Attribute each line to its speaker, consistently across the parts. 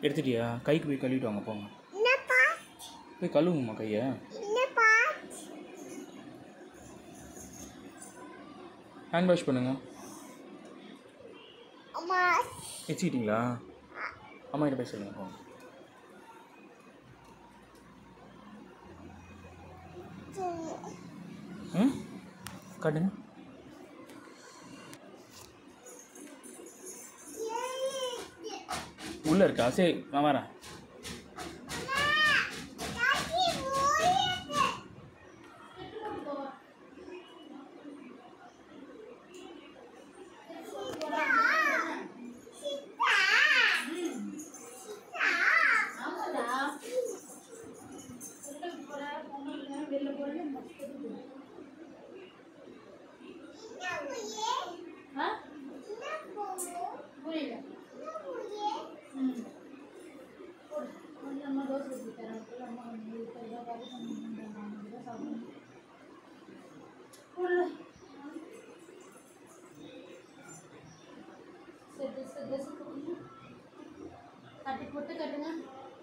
Speaker 1: எடுத்துட்டியா? கைக்கு போய் கழுவிட்டு வாங்க போங்க. போய் கழுவுங்கம்மா கையை. ஹேண்ட் வாஷ் பண்ணுங்க. வச்சுக்கிட்டீங்களா அம்மா கிட்ட போய் சொல்லுங்க போங்க. ம்? காட்டுங்க. உள்ளே இருக்கா சரி நான் வரேன்
Speaker 2: கட்டி போட்டு கட்டுங்க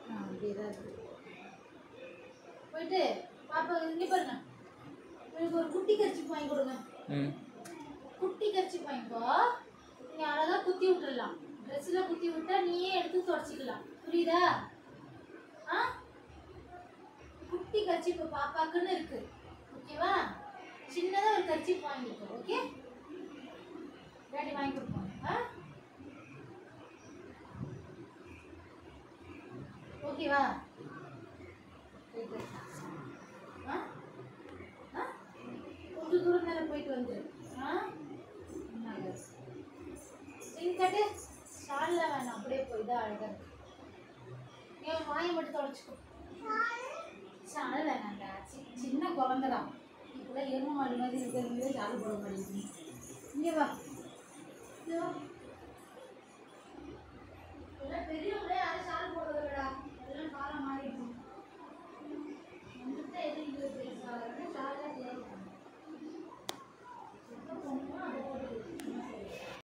Speaker 2: ஆ அப்படியே தான் இருக்கு போயிட்டு பாப்பா இங்கே பாருங்க எனக்கு ஒரு குட்டி கரிச்சி வாங்கி கொடுங்க குட்டி கரிச்சி வாங்கிக்கோ நீ அழகாக குத்தி விட்டுடலாம் ட்ரெஸ்ஸில் குத்தி விட்டா நீயே எடுத்து தொடச்சிக்கலாம் புரியுதா ஆ கர்ச்சிப்பு பாப்பாக்குன்னு இருக்கு. ஓகேவா? சின்னதாக ஒரு கரிச்சி வாங்கிக்கோ ஓகே? டாடி வாங்கி கொடுப்போம். ஆ? ஓகேவா? ஆ? ஆ? கொஞ்சம் தூரம் மேலே போயிட்டு வந்து. ஆ? கட்டு? ஷாலில் வேணாம். அப்படியே போய் தான் அழகாக இருக்கு என் வாயை மட்டும் தொடச்சிக்கோ ஷால் வேணாண்டா சின்ன குழந்தைடா. இப்போதான் எரும மாடு மாதிரி இருக்கிறது ஷால் போட மாட்டேங்குது. இங்கே வா. இங்கே வா.